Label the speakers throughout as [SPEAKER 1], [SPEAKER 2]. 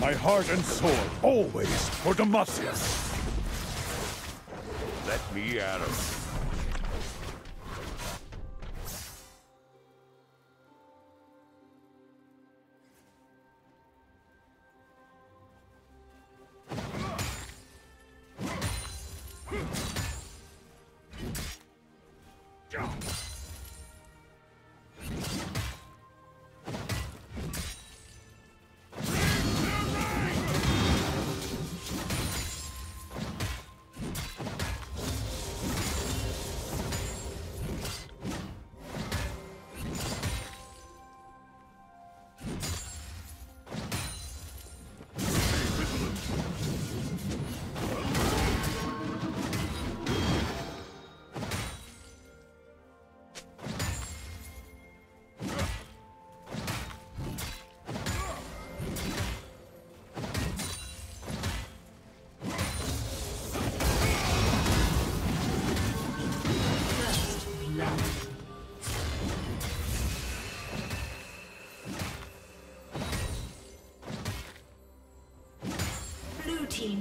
[SPEAKER 1] My heart and soul, always for Demacia.
[SPEAKER 2] Let me at him.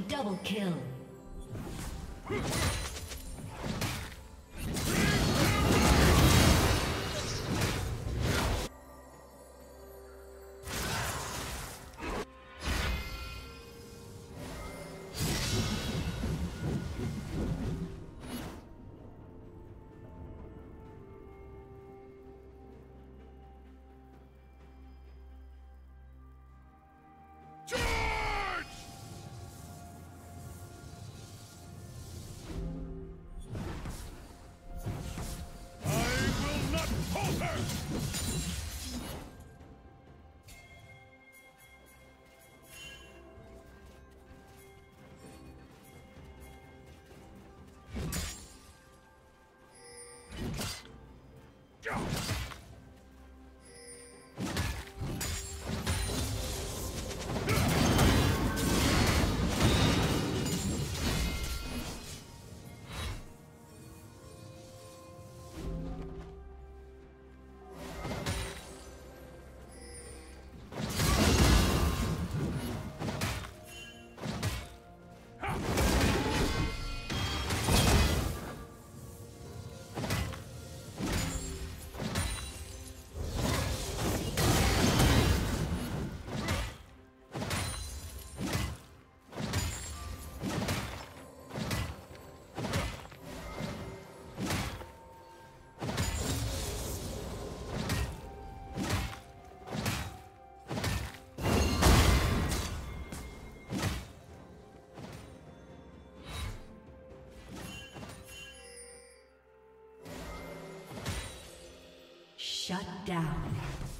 [SPEAKER 3] Double kill. Shut down.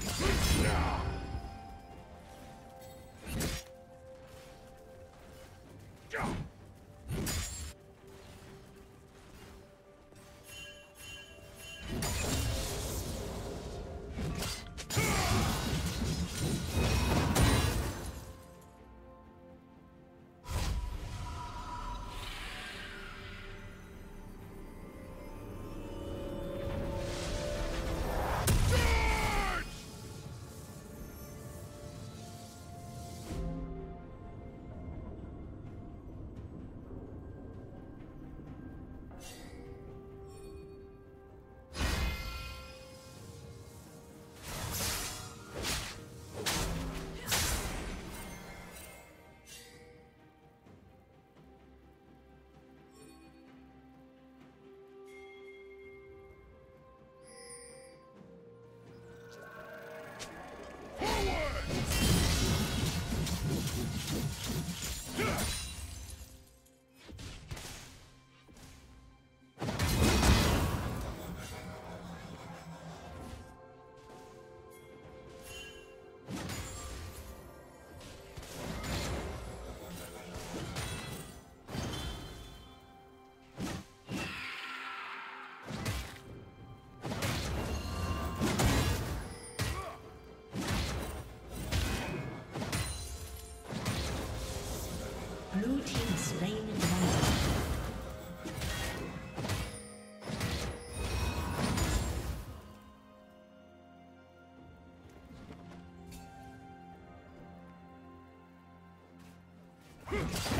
[SPEAKER 2] Charge!
[SPEAKER 1] I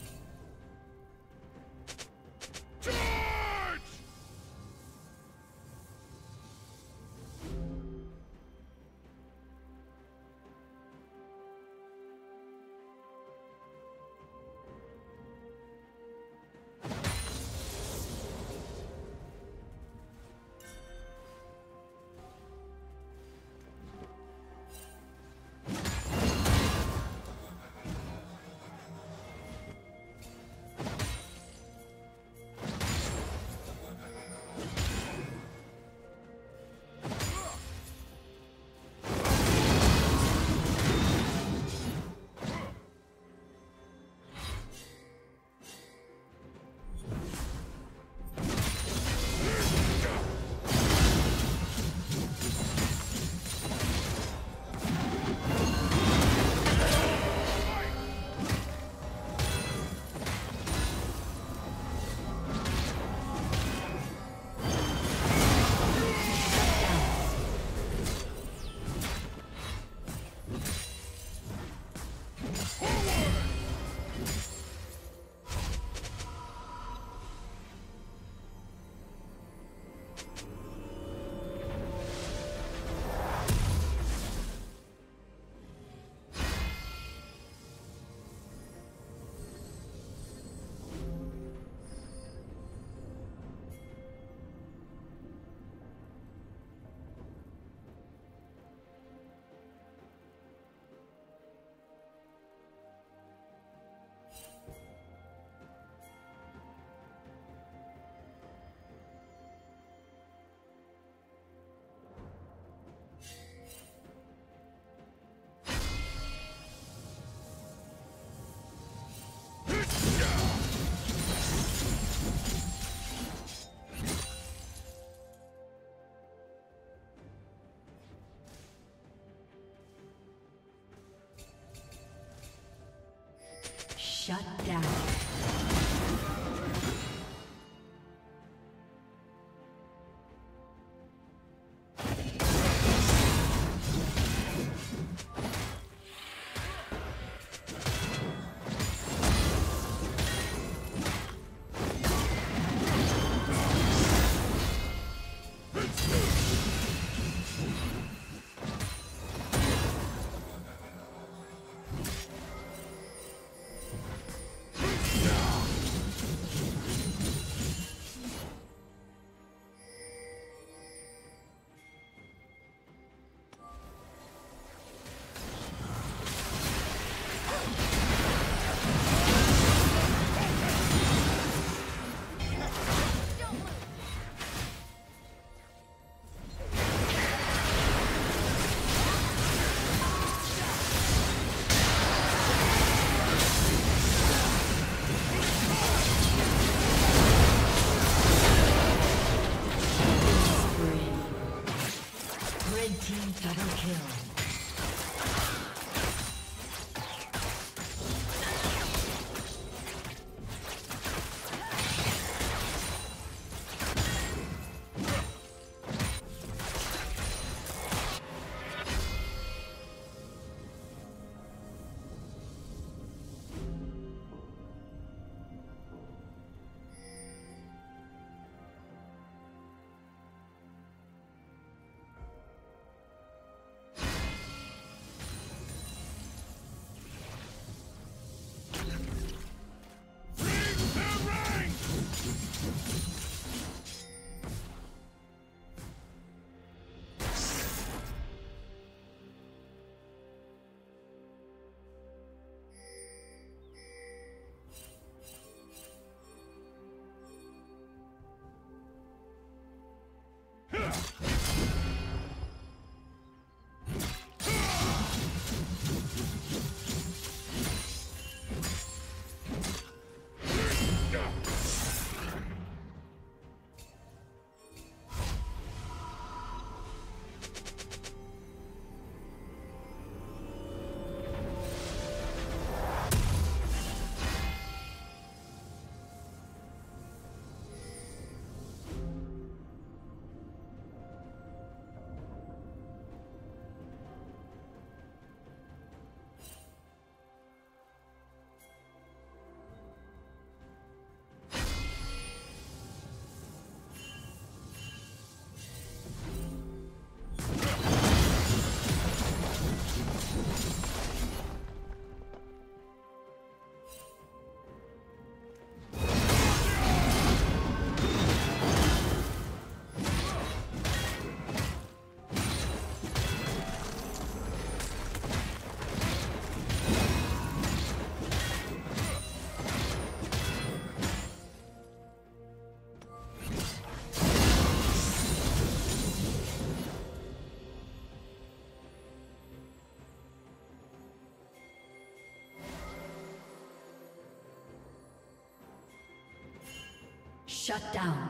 [SPEAKER 3] Shut down.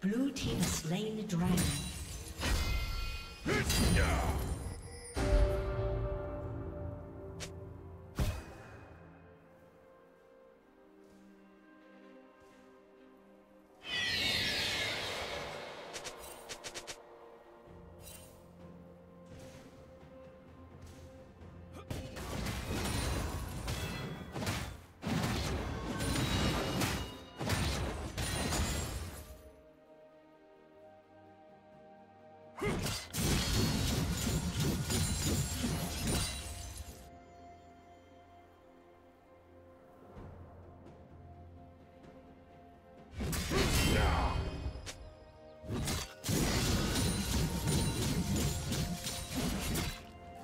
[SPEAKER 3] Blue team slain the dragon.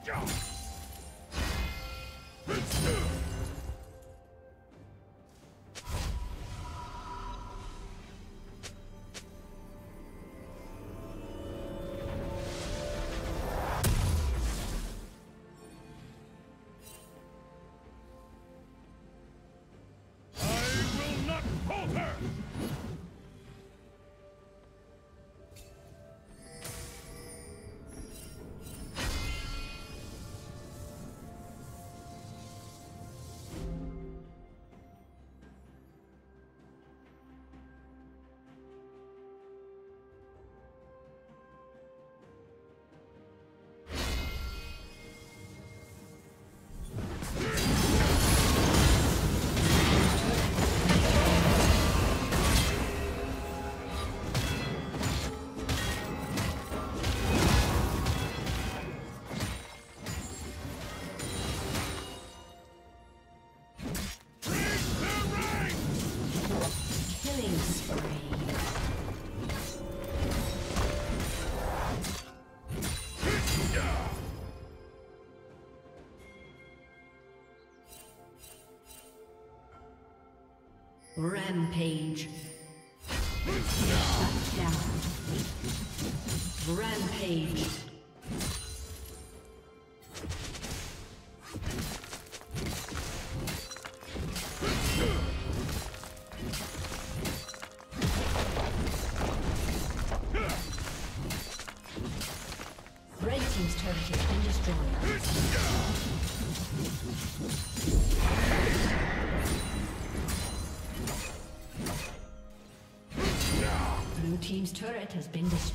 [SPEAKER 3] Jump! Rampage.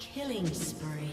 [SPEAKER 3] Killing spree.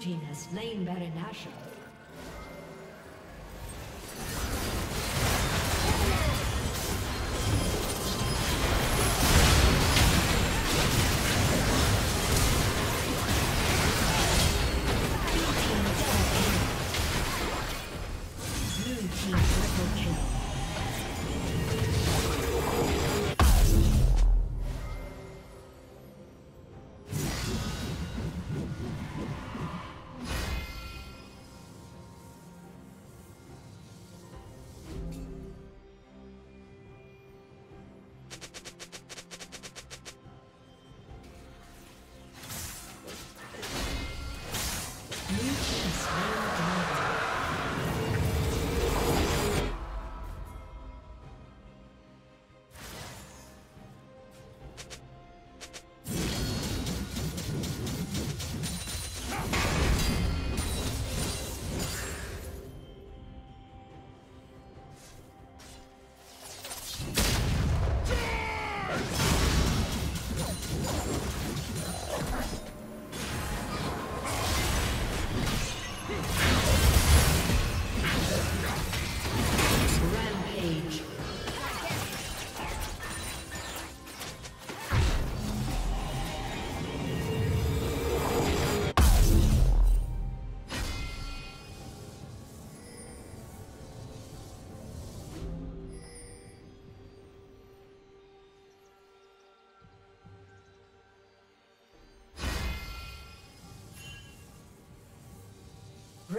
[SPEAKER 3] Team has slain Baron.